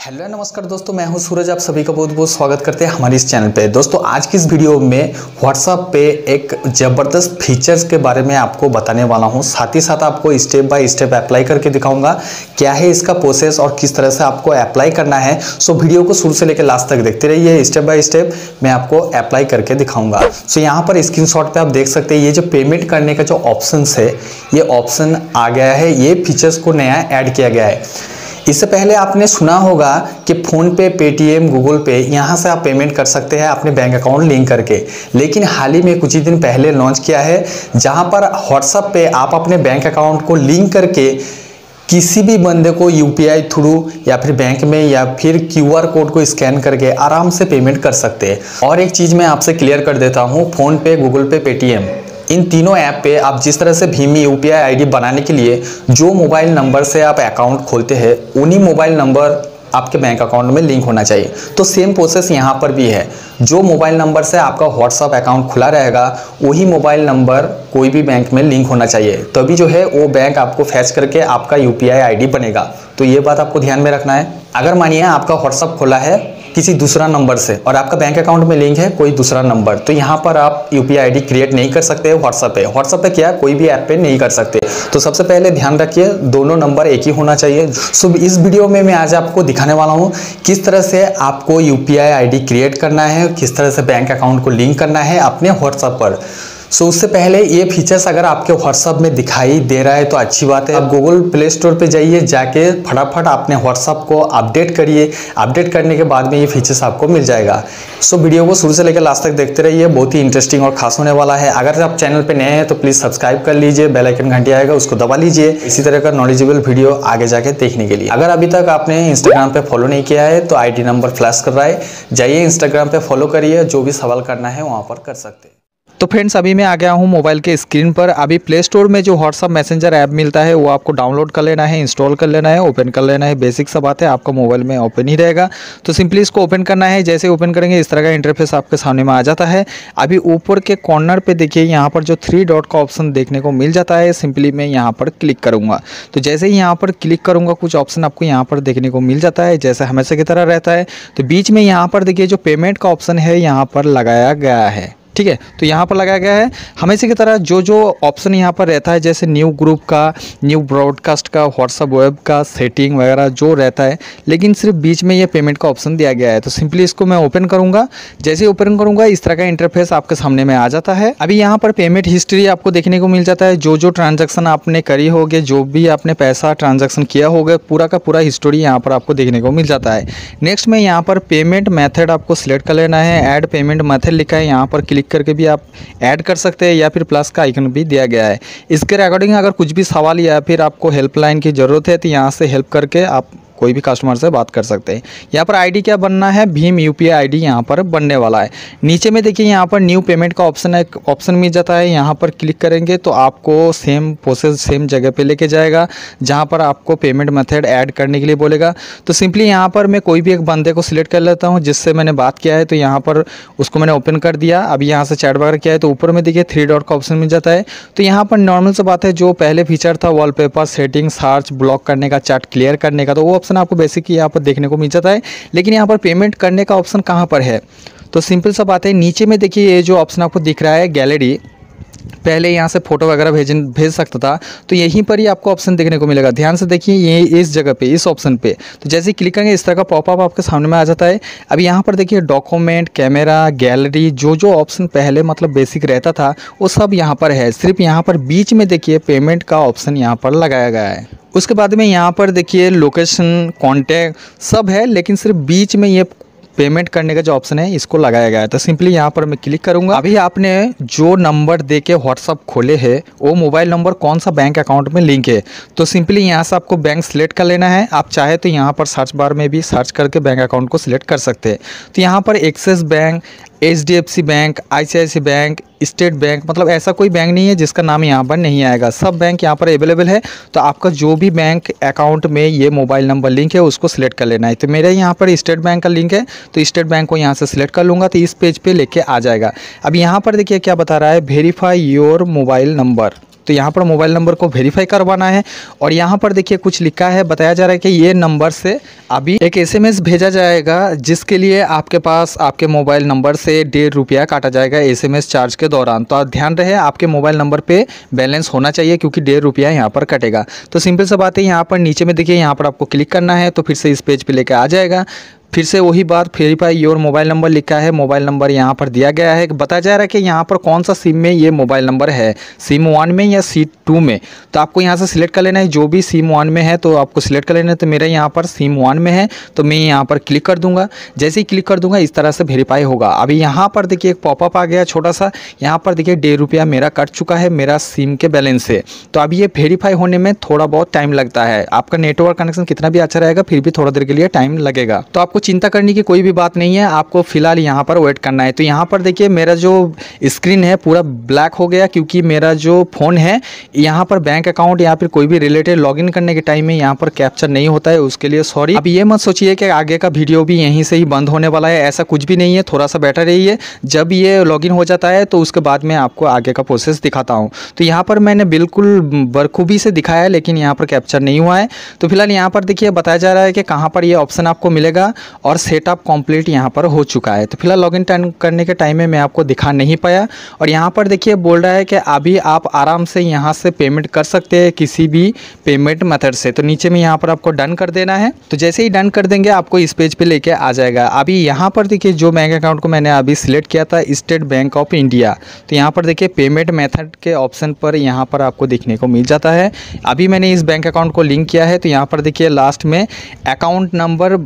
Hello नमस्कार दोस्तों, मैं हूँ सूरज। आप सभी का बहुत बहुत स्वागत करते हैं हमारे इस चैनल पे। दोस्तों, आज की इस वीडियो में व्हाट्सएप पे एक ज़बरदस्त फीचर्स के बारे में आपको बताने वाला हूँ। साथ ही साथ आपको स्टेप बाय स्टेप अप्लाई करके दिखाऊँगा क्या है इसका प्रोसेस और किस तरह से आपको अप्लाई करना है। सो वीडियो को शुरू से लेकर लास्ट तक देखते रहिए। स्टेप बाय स्टेप मैं आपको अप्लाई करके दिखाऊँगा। सो यहाँ पर स्क्रीन पे आप देख सकते हैं, ये जो पेमेंट करने का जो ऑप्शन है, ये ऑप्शन आ गया है। ये फीचर्स को नया ऐड किया गया है। इससे पहले आपने सुना होगा कि फ़ोन पे पेटीएम, गूगल पे यहाँ से आप पेमेंट कर सकते हैं अपने बैंक अकाउंट लिंक करके। लेकिन हाल ही में कुछ ही दिन पहले लॉन्च किया है, जहाँ पर व्हाट्सअप पे आप अपने बैंक अकाउंट को लिंक करके किसी भी बंदे को UPI थ्रू या फिर बैंक में या फिर क्यूआर कोड को स्कैन करके आराम से पेमेंट कर सकते हैं। और एक चीज़ मैं आपसे क्लियर कर देता हूँ, फ़ोनपे, गूगल पे, पेटीएम। इन तीनों ऐप पे आप जिस तरह से भीमी यू पी आई बनाने के लिए जो मोबाइल नंबर से आप अकाउंट खोलते हैं, उन्हीं मोबाइल नंबर आपके बैंक अकाउंट में लिंक होना चाहिए। तो सेम प्रोसेस यहाँ पर भी है। जो मोबाइल नंबर से आपका व्हाट्सअप अकाउंट खुला रहेगा, वही मोबाइल नंबर कोई भी बैंक में लिंक होना चाहिए। तभी जो है वो बैंक आपको फैच करके आपका यू पी बनेगा। तो ये बात आपको ध्यान में रखना है। अगर मानिए आपका व्हाट्सअप खुला है किसी दूसरा नंबर से। और आपका बैंक अकाउंट में लिंक है, कोई दूसरा नंबर। तो यहाँ पर आप यू पी क्रिएट नहीं कर सकते व्हाट्सअप पे व्हाट्सअप पे क्या? कोई भी ऐप पे नहीं कर सकते। तो सबसे पहले ध्यान रखिए, दोनों नंबर एक ही होना चाहिए। सो इस वीडियो में मैं आज आपको दिखाने वाला हूँ, किस तरह से आपको यू पी क्रिएट करना है, किस तरह से बैंक अकाउंट को लिंक करना है अपने व्हाट्सअप पर। सो उससे पहले ये फीचर्स अगर आपके व्हाट्सअप में दिखाई दे रहा है तो अच्छी बात है। आप गूगल प्ले स्टोर पे जाइए, जाके फटाफट अपने व्हाट्सअप को अपडेट करिए। अपडेट करने के बाद में ये फीचर्स आपको मिल जाएगा। सो वीडियो को शुरू से लेकर लास्ट तक देखते रहिए। बहुत ही इंटरेस्टिंग और खास होने वाला है। अगर आप चैनल पर नए हैं तो प्लीज़ सब्सक्राइब कर लीजिए। बेलाइकन घंटी आएगा, उसको दबा लीजिए। इसी तरह का नॉलेजेबल वीडियो आगे जाके देखने के लिए। अगर अभी तक आपने इंस्टाग्राम पर फॉलो नहीं किया है तो आईडी नंबर फ्लैश कर रहा है। जाइए इंस्टाग्राम पर फॉलो करिए। जो भी सवाल करना है, वहाँ पर कर सकते हैं। तो फ्रेंड्स अभी मैं आ गया हूँ मोबाइल के स्क्रीन पर। अभी प्ले स्टोर में जो व्हाट्सअप मैसेंजर ऐप मिलता है, वो आपको डाउनलोड कर लेना है इंस्टॉल कर लेना है ओपन कर लेना है। बेसिक सा बात है, आपका मोबाइल में ओपन ही रहेगा। तो सिंपली इसको ओपन करना है। जैसे ओपन करेंगे, इस तरह का इंटरफेस आपके सामने में आ जाता है। अभी ऊपर के कॉर्नर पर देखिए, यहाँ पर जो थ्री डॉट का ऑप्शन देखने को मिल जाता है। सिंपली मैं यहाँ पर क्लिक करूँगा। तो जैसे ही यहाँ पर क्लिक करूँगा, कुछ ऑप्शन आपको यहाँ पर देखने को मिल जाता है, जैसे हमेशा की तरह रहता है। तो बीच में यहाँ पर देखिए, जो पेमेंट का ऑप्शन है, यहाँ पर लगाया गया है। ठीक है? तो यहाँ पर लगाया गया है। हमेशा की तरह जो जो ऑप्शन यहाँ पर रहता है, जैसे न्यू ग्रुप का न्यू ब्रॉडकास्ट का व्हाट्सअप वेब का सेटिंग वगैरह जो रहता है, लेकिन सिर्फ़ बीच में ये पेमेंट का ऑप्शन दिया गया है। तो सिंपली इसको मैं ओपन करूँगा। जैसे ओपन करूँगा, इस तरह का इंटरफेस आपके सामने में आ जाता है। अभी यहाँ पर पेमेंट हिस्ट्री आपको देखने को मिल जाता है। जो जो ट्रांजेक्शन आपने करी होगी, जो भी आपने पैसा ट्रांजेक्शन किया होगा, पूरा का पूरा हिस्ट्री यहाँ पर आपको देखने को मिल जाता है। नेक्स्ट में यहाँ पर पेमेंट मेथड आपको सिलेक्ट कर लेना है। ऐड पेमेंट मैथड लिखा है। यहाँ पर क्लिक करके भी आप ऐड कर सकते हैं या फिर प्लस का आइकन भी दिया गया है। इसके अकॉर्डिंग अगर कुछ भी सवाल या फिर आपको हेल्पलाइन की ज़रूरत है तो यहाँ से हेल्प करके आप कोई भी कस्टमर से बात कर सकते हैं। यहाँ पर आईडी क्या बनना है? भीम यू पी आई यहाँ पर बनने वाला है। नीचे में देखिए यहाँ पर न्यू पेमेंट का ऑप्शन एक ऑप्शन मिल जाता है। यहाँ पर क्लिक करेंगे तो आपको सेम प्रोसेस सेम जगह पे लेके जाएगा, जहाँ पर आपको पेमेंट मेथड ऐड करने के लिए बोलेगा। तो सिंपली यहाँ पर मैं कोई भी एक बंदे को सिलेक्ट कर लेता हूँ, जिससे मैंने बात किया है तो यहाँ पर उसको मैंने ओपन कर दिया। अभी यहाँ से चैट वगैरह किया है तो ऊपर में देखिए थ्री डॉट का ऑप्शन मिल जाता है। तो यहाँ पर नॉर्मल से बात है, जो पहले फीचर था वॉलपेपर सेटिंग सर्च ब्लॉक करने का चैट क्लियर करने का तो वो ऑप्शन आपको बेसिक यहाँ पर देखने को मिल जाता है। लेकिन यहाँ पर पेमेंट करने का ऑप्शन कहाँ पर है? तो सिंपल सा बात है, नीचे में देखिए ये जो ऑप्शन आपको दिख रहा है गैलरी पहले यहाँ से फ़ोटो वगैरह भेज भेज सकता था तो यहीं पर ही आपको ऑप्शन देखने को मिलेगा। ध्यान से देखिए, ये, इस जगह पे, इस ऑप्शन पे। तो जैसे क्लिक करेंगे, इस तरह का पॉपअप आपके सामने में आ जाता है। अब यहाँ पर देखिए डॉक्यूमेंट कैमरा गैलरी जो जो ऑप्शन पहले मतलब बेसिक रहता था, वो सब यहाँ पर है। सिर्फ़ यहाँ पर बीच में देखिए पेमेंट का ऑप्शन यहाँ पर लगाया गया है। उसके बाद में यहाँ पर देखिए लोकेशन कॉन्टैक्ट सब है, लेकिन सिर्फ़ बीच में ये पेमेंट करने का जो ऑप्शन है, इसको लगाया गया है। तो सिंपली यहाँ पर मैं क्लिक करूँगा। अभी आपने जो नंबर दे के व्हाट्सअप खोले है, वो मोबाइल नंबर कौन सा बैंक अकाउंट में लिंक है? तो सिंपली यहाँ से आपको बैंक सिलेक्ट कर लेना है। आप चाहे तो यहाँ पर सर्च बार में भी सर्च करके बैंक अकाउंट को सिलेक्ट कर सकते हैं। तो यहाँ पर Axis bank H D F C bank I C I C bank State bank मतलब ऐसा कोई बैंक नहीं है जिसका नाम यहाँ पर नहीं आएगा। सब बैंक यहाँ पर अवेलेबल है तो आपका जो भी बैंक अकाउंट में ये मोबाइल नंबर लिंक है, उसको सिलेक्ट कर लेना है। तो मेरे यहाँ पर स्टेट बैंक का लिंक है तो स्टेट बैंक को यहाँ से सिलेक्ट कर लूँगा तो इस पेज पर पे लेके आ जाएगा। अब यहाँ पर देखिए क्या बता रहा है वेरीफाई योर मोबाइल नंबर तो यहाँ पर मोबाइल नंबर को वेरीफाई करवाना है और यहाँ पर देखिए कुछ लिखा है, बताया जा रहा है कि ये नंबर से अभी एक एसएमएस भेजा जाएगा, जिसके लिए आपके पास आपके मोबाइल नंबर से डेढ़ रुपया काटा जाएगा एसएमएस चार्ज के दौरान। तो ध्यान रहे, आपके मोबाइल नंबर पे बैलेंस होना चाहिए क्योंकि डेढ़ रुपया यहाँ पर कटेगा। तो सिंपल सा बात है, यहाँ पर नीचे में देखिए, यहाँ पर आपको क्लिक करना है तो फिर से इस पेज पर लेकर आ जाएगा। फिर से वही बात वेरीफाई योर मोबाइल नंबर लिखा है। मोबाइल नंबर यहाँ पर दिया गया है। बताया जा रहा है कि यहाँ पर कौन सा सिम में ये मोबाइल नंबर है? सिम वन में या सी टू में? तो आपको यहाँ से सिलेक्ट कर लेना है। जो भी सिम वन में है तो आपको सिलेक्ट कर लेना है। तो मेरा यहाँ पर सिम वन में है। तो मैं यहाँ पर क्लिक कर दूँगा। जैसे ही क्लिक कर दूँगा, इस तरह से वेरीफाई होगा। अभी यहाँ पर देखिए एक पॉपअप आ गया छोटा सा। यहाँ पर देखिए डेढ़ रुपया मेरा कट चुका है मेरा सिम के बैलेंस से। तो अभी ये वेरीफाई होने में थोड़ा बहुत टाइम लगता है। आपका नेटवर्क कनेक्शन कितना भी अच्छा रहेगा, फिर भी थोड़ा देर के लिए टाइम लगेगा। तो आपको चिंता करने की कोई भी बात नहीं है, आपको फ़िलहाल यहाँ पर वेट करना है। तो यहाँ पर देखिए, मेरा जो स्क्रीन है पूरा ब्लैक हो गया क्योंकि मेरा जो फ़ोन है, यहाँ पर बैंक अकाउंट या फिर कोई भी रिलेटेड लॉगिन करने के टाइम में यहाँ पर कैप्चर नहीं होता है, उसके लिए सॉरी अब ये मत सोचिए कि आगे का वीडियो भी यहीं से ही बंद होने वाला है, ऐसा कुछ भी नहीं है, थोड़ा सा बेटर रही है जब ये लॉगिन हो जाता है तो उसके बाद मैं आपको आगे का प्रोसेस दिखाता हूँ। तो यहाँ पर मैंने बिल्कुल बरखूबी से दिखाया है लेकिन यहाँ पर कैप्चर नहीं हुआ है। तो फ़िलहाल यहाँ पर देखिए, बताया जा रहा है कि कहाँ पर ये ऑप्शन आपको मिलेगा। और सेटअप कंप्लीट यहाँ पर हो चुका है। तो फ़िलहाल लॉगिन टाइम करने के टाइम में मैं आपको दिखा नहीं पाया। और यहाँ पर देखिए बोल रहा है कि अभी आप आराम से यहाँ से पेमेंट कर सकते हैं किसी भी पेमेंट मेथड से। तो नीचे में यहाँ पर आपको डन कर देना है। तो जैसे ही डन कर देंगे, आपको इस पेज पे लेके आ जाएगा। अभी यहाँ पर देखिए जो बैंक अकाउंट को मैंने अभी सिलेक्ट किया था स्टेट बैंक ऑफ़ इंडिया तो यहाँ पर देखिए पेमेंट मेथड के ऑप्शन पर यहाँ पर आपको देखने को मिल जाता है। अभी मैंने इस बैंक अकाउंट को लिंक किया है। तो यहाँ पर देखिए लास्ट में अकाउंट नंबर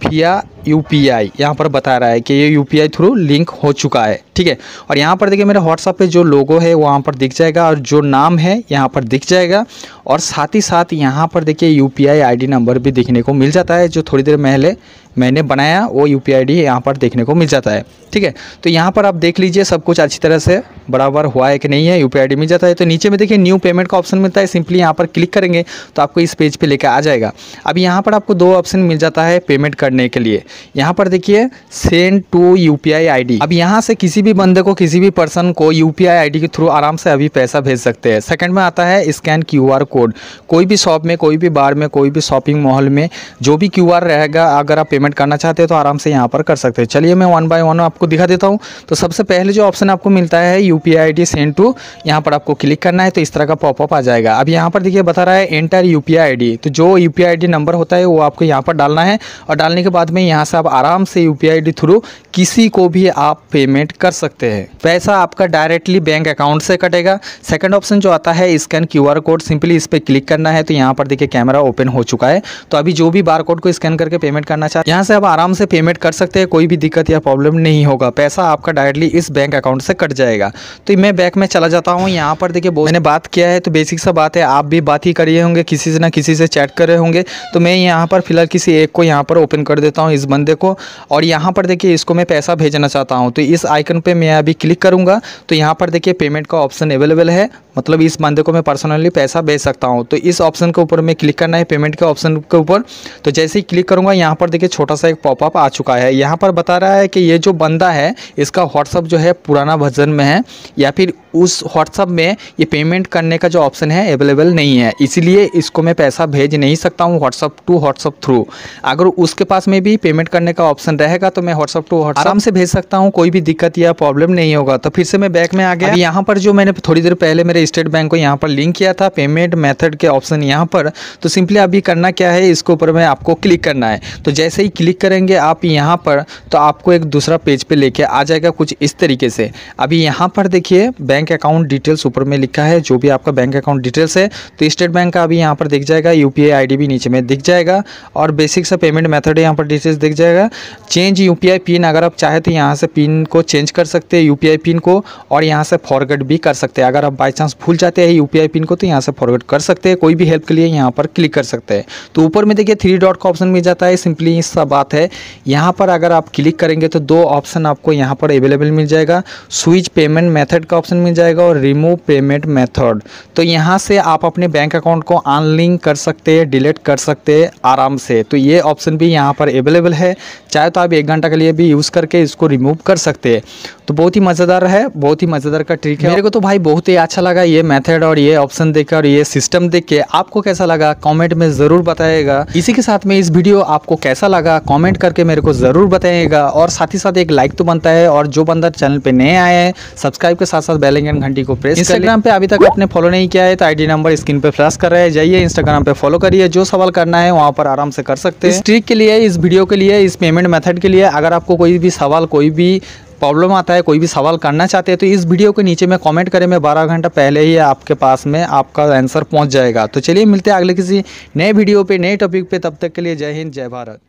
ফিয়া यू पी आई यहाँ पर बता रहा है कि ये U P I through link हो चुका है, ठीक है? और यहाँ पर देखिए, मेरे व्हाट्सअप पे जो लोगो है वहाँ पर दिख जाएगा और जो नाम है, यहाँ पर दिख जाएगा। और साथ ही साथ यहाँ पर देखिए U P I I D number भी देखने को मिल जाता है, जो थोड़ी देर पहले मैंने बनाया, वो यू पी आई डी यहाँ पर देखने को मिल जाता है, ठीक है? तो यहाँ पर आप देख लीजिए, सब कुछ अच्छी तरह से बराबर हुआ है कि नहीं है यू पी आई डी मिल जाता है। तो नीचे में देखिए न्यू पेमेंट का ऑप्शन मिलता है सिंपली यहाँ पर क्लिक करेंगे तो आपको इस पेज पे लेकर आ जाएगा। अब यहाँ पर आपको दो ऑप्शन मिल जाता है पेमेंट करने के लिए यहाँ पर देखिए सेंड टू यू पी अब यहाँ से किसी भी बंदे को, किसी भी पर्सन को यू पी के थ्रू आराम से अभी पैसा भेज सकते हैं। सेकंड में आता है स्कैन क्यू आर कोड कोई भी शॉप में, कोई भी बार में, कोई भी शॉपिंग मॉल में, जो भी क्यू आर रहेगा, अगर आप पेमेंट करना चाहते हैं तो आराम से यहाँ पर कर सकते हैं। चलिए मैं वन बाय वन आपको दिखा देता हूँ। तो सबसे पहले जो ऑप्शन आपको मिलता है U P I send to यहाँ पर आपको क्लिक करना है तो इस तरह का पॉपअप आ जाएगा। अब यहाँ पर देखिए, बता रहा है एंटर यू पी तो जो यू पी नंबर होता है, वो आपको यहाँ पर डालना है और डालने के बाद में यहाँ से आप आराम से यू पी थ्रू किसी को भी आप पेमेंट कर सकते हैं। पैसा आपका डायरेक्टली बैंक अकाउंट से कटेगा। सेकंड ऑप्शन जो आता है स्कैन क्यूआर कोड सिंपली इस पर क्लिक करना है तो यहाँ पर देखिए कैमरा ओपन हो चुका है। तो अभी जो भी बार कोड को स्कैन करके पेमेंट करना चाहते यहाँ से आप आराम से पेमेंट कर सकते हैं, कोई भी दिक्कत या प्रॉब्लम नहीं होगा। पैसा आपका डायरेक्टली इस बैंक अकाउंट से कट जाएगा। तो मैं बैंक में चला जाता हूँ, यहाँ पर देखिए मैंने बात किया है तो बेसिक सा बात है, आप भी बात ही करिए होंगे, किसी से ना किसी से चैट कर रहे होंगे। तो मैं यहाँ पर फ़िलहाल किसी एक को यहाँ पर ओपन कर देता हूँ, इस बंदे को। और यहाँ पर देखिए, इसको मैं पैसा भेजना चाहता हूँ तो इस आइकन पर मैं अभी क्लिक करूँगा। तो यहाँ पर देखिए पेमेंट का ऑप्शन अवेलेबल है। मतलब इस बंदे को मैं पर्सनली पैसा भेज सकता हूँ। तो इस ऑप्शन के ऊपर मैं क्लिक करना है पेमेंट के ऑप्शन के ऊपर। तो जैसे ही क्लिक करूँगा, यहाँ पर देखिए, छोटा सा एक पॉपअप आ चुका है। यहाँ पर बता रहा है कि ये जो बंदा है, इसका व्हाट्सअप जो है, पुराना वर्जन में है, या फिर उस व्हाट्सअप में ये पेमेंट करने का जो ऑप्शन है अवेलेबल नहीं है। इसीलिए इसको मैं पैसा भेज नहीं सकता हूँ व्हाट्सअप टू व्हाट्सअप थ्रू अगर उसके पास में भी पेमेंट करने का ऑप्शन रहेगा तो मैं व्हाट्सअप टू आराम से भेज सकता हूँ कोई भी दिक्कत या प्रॉब्लम नहीं होगा। तो फिर से मैं बैंक में आ गया। यहाँ पर जो मैंने थोड़ी देर पहले मेरे स्टेट बैंक को यहाँ पर लिंक किया था पेमेंट मेथड के ऑप्शन यहाँ पर तो सिंपली अभी करना क्या है इसके ऊपर मैं आपको क्लिक करना है। तो जैसे ही क्लिक करेंगे आप यहाँ पर तो आपको एक दूसरा पेज पे लेके आ जाएगा कुछ इस तरीके से। अभी यहाँ पर देखिए बैंक अकाउंट डिटेल्स ऊपर में लिखा है, जो भी आपका बैंक अकाउंट डिटेल्स है तो स्टेट बैंक का अभी यहाँ पर दिख जाएगा यू पी भी नीचे में दिख जाएगा, और बेसिक सा पेमेंट मेथड यहाँ पर डिटेल्स दिख जाएगा। चेंज यूपीआई पिन अगर आप चाहे तो यहाँ से पिन को चेंज कर सकते हैं यू पिन को, और यहाँ से फॉरवर्ड भी कर सकते हैं। अगर आप बाई चांस भूल जाते हैं यूपीआई पिन को तो यहाँ से फॉरवर्ड कर सकते हैं, कोई भी हेल्प के लिए यहाँ पर क्लिक कर सकते हैं। तो ऊपर में देखिए थ्री डॉट का ऑप्शन मिल जाता है सिंपली सा बात है। यहाँ पर अगर आप क्लिक करेंगे तो दो ऑप्शन आपको यहाँ पर अवेलेबल मिल जाएगा। स्विच पेमेंट मेथड का ऑप्शन मिल जाएगा और रिमूव पेमेंट मेथड तो यहाँ से आप अपने बैंक अकाउंट को अनलिंक कर सकते हैं डिलीट कर सकते हैं आराम से। तो ये ऑप्शन भी यहाँ पर अवेलेबल है। चाहे तो आप एक घंटा के लिए भी यूज़ करके इसको रिमूव कर सकते हैं। तो बहुत ही मज़ेदार है बहुत ही मज़ेदार का ट्रिक है। मेरे को तो भाई बहुत ही अच्छा लगा ये मेथड और ये ऑप्शन देख और ये सिस्टम देख के। आपको कैसा लगा? कॉमेंट में ज़रूर बताएगा इसी के साथ में इस वीडियो आपको कैसा लगा? कॉमेंट करके मेरे को ज़रूर बताएगा और साथ ही साथ एक लाइक तो बनता है और जो बंदा चैनल पे नए आए हैं सब्सक्राइब के साथ साथ बेलिंगन घंटी को प्रेस इंस्टाग्राम पे अभी तक आपने फॉलो नहीं किया है तो आईडी नंबर स्क्रीन पे फ्लैश कर रहे हैं। जाइए इंस्टाग्राम पे फॉलो करिए। जो सवाल करना है वहाँ पर आराम से कर सकते हैं। इस ट्रिक के लिए इस वीडियो के लिए इस पेमेंट मेथड के लिए अगर आपको कोई भी सवाल कोई भी प्रॉब्लम आता है, कोई भी सवाल करना चाहते हैं तो इस वीडियो के नीचे में कमेंट करें। मैं 12 घंटा पहले ही आपके पास में आपका आंसर पहुँच जाएगा। तो चलिए मिलते हैं अगले किसी नए वीडियो पे, नए टॉपिक पे। तब तक के लिए जय हिंद, जय भारत।